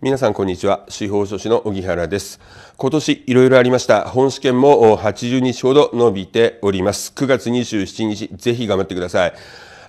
皆さんこんにちは。司法書士の荻原です。今年いろいろありました。本試験も80日ほど伸びております。9月27日ぜひ頑張ってください。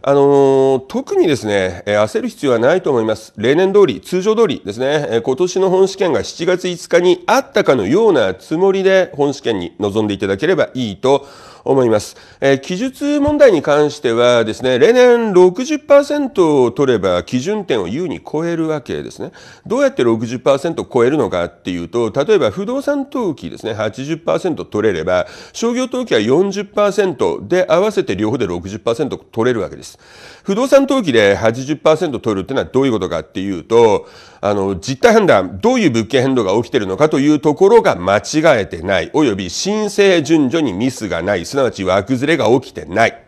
あの特にですね、焦る必要はないと思います。例年通り、通常通りですね、今年の本試験が7月5日にあったかのようなつもりで本試験に臨んでいただければいいと思います。えー、記述問題に関してはですね、例年60%を取れば基準点を優に超えるわけですね。どうやって60%を超えるのかっていうと、例えば不動産登記ですね、80%取れれば、商業登記は40%で合わせて両方で60%取れるわけです。不動産登記で80%取るっていうのはどういうことかっていうと、あの、実態判断、どういう物件変動が起きてるのかというところが間違えてない、および申請順序にミスがない、すなわち枠ずれが起きてない。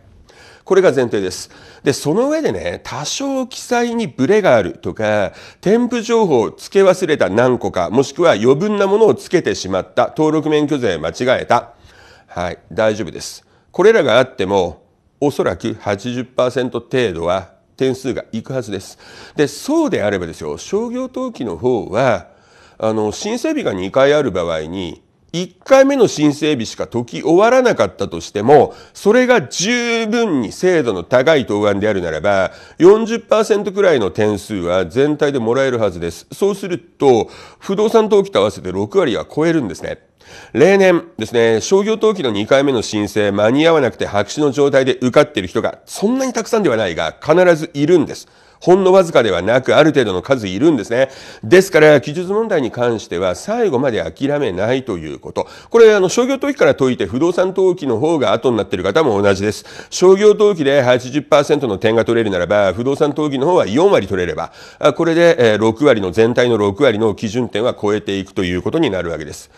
これが前提です。で、その上でね、多少記載にブレがあるとか、添付情報を付け忘れた何個か、もしくは余分なものを付けてしまった、登録免許税間違えた。はい、大丈夫です。これらがあっても、おそらく80%程度は点数がいくはずです。で、そうであればですよ、商業登記の方は、あの、申請日が2回ある場合に、1回目の申請日しか解き終わらなかったとしても、それが十分に精度の高い答案であるならば、40%くらいの点数は全体でもらえるはずです。そうすると、不動産登記と合わせて6割は超えるんですね。例年ですね、商業登記の2回目の申請間に合わなくて白紙の状態で受かっている人がそんなにたくさんではないが必ずいるんです。ほんのわずかではなく、ある程度の数いるんですね。ですから、記述問題に関しては、最後まで諦めないということ。これ、あの、商業登記から解いて、不動産登記の方が後になっている方も同じです。商業登記で80%の点が取れるならば、不動産登記の方は4割取れれば、これで6割の、全体の6割の基準点は超えていくということになるわけです。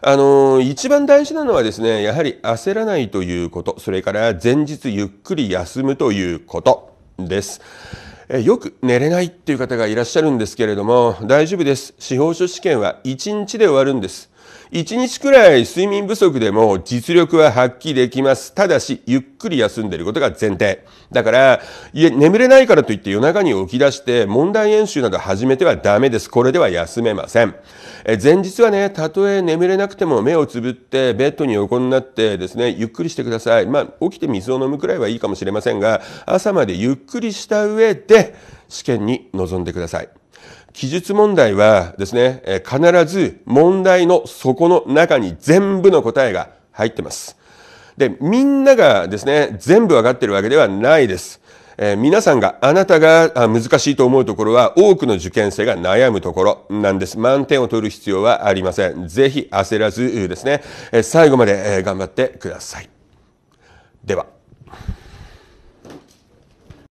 あの一番大事なのはですね、やはり焦らないということ、それから前日ゆっくり休むということです。よく寝れないっていう方がいらっしゃるんですけれども大丈夫です。司法書試験は1日で終わるんです。1日くらい睡眠不足でも実力は発揮できます。ただし、ゆっくり休んでいることが前提。だから、いえ、眠れないからといって夜中に起き出して問題演習など始めてはダメです。これでは休めません。え前日はね、たとえ眠れなくても目をつぶってベッドに横になってですね、ゆっくりしてください。まあ、起きて水を飲むくらいはいいかもしれませんが、朝までゆっくりした上で試験に臨んでください。記述問題はですね、必ず問題の底の中に全部の答えが入ってます。で、みんながですね、全部わかってるわけではないです。えー、皆さんが、あなたが難しいと思うところは、多くの受験生が悩むところなんです。満点を取る必要はありません。ぜひ焦らずですね、最後まで頑張ってください。では。